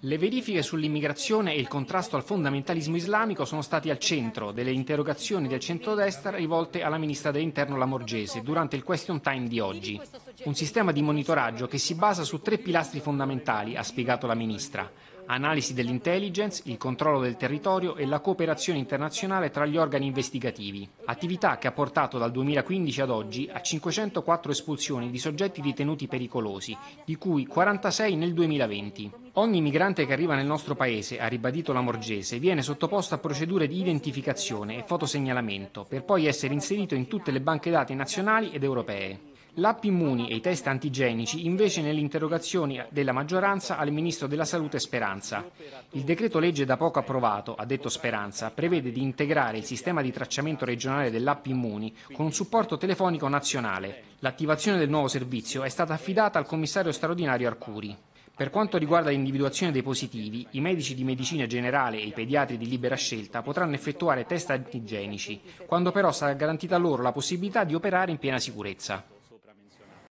Le verifiche sull'immigrazione e il contrasto al fondamentalismo islamico sono stati al centro delle interrogazioni del centrodestra rivolte alla ministra dell'Interno Lamorgese durante il question time di oggi. Un sistema di monitoraggio che si basa su tre pilastri fondamentali, ha spiegato la ministra analisi dell'intelligence, il controllo del territorio e la cooperazione internazionale tra gli organi investigativi. Attività che ha portato dal 2015 ad oggi a 504 espulsioni di soggetti ritenuti pericolosi, di cui 46 nel 2020. Ogni migrante che arriva nel nostro paese, ha ribadito la Morgese, viene sottoposto a procedure di identificazione e fotosegnalamento per poi essere inserito in tutte le banche dati nazionali ed europee. L'app Immuni e i test antigenici invece nelle interrogazioni della maggioranza al Ministro della Salute Speranza. Il decreto legge da poco approvato, ha detto Speranza, prevede di integrare il sistema di tracciamento regionale dell'app Immuni con un supporto telefonico nazionale. L'attivazione del nuovo servizio è stata affidata al commissario straordinario Arcuri. Per quanto riguarda l'individuazione dei positivi, i medici di medicina generale e i pediatri di libera scelta potranno effettuare test antigenici, quando però sarà garantita loro la possibilità di operare in piena sicurezza.